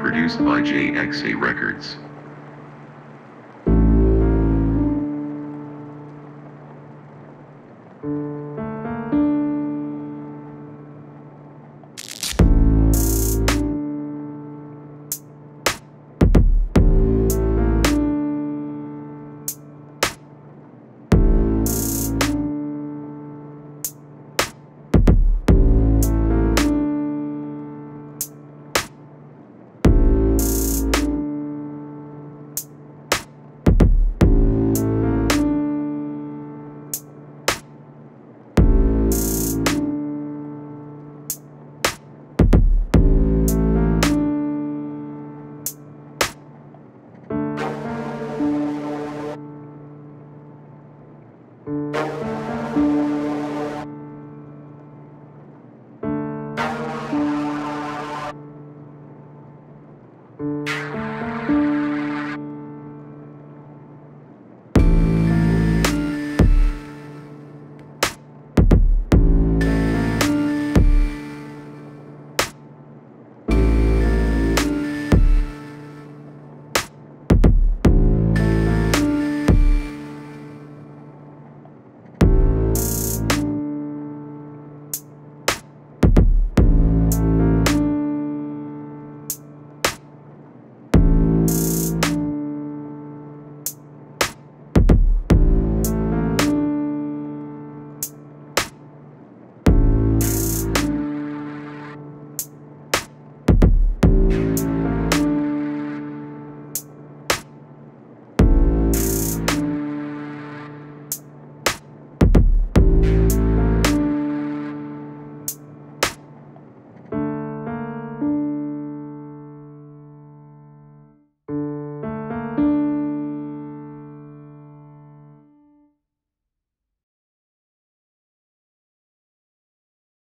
Produced by JXA Records. Thank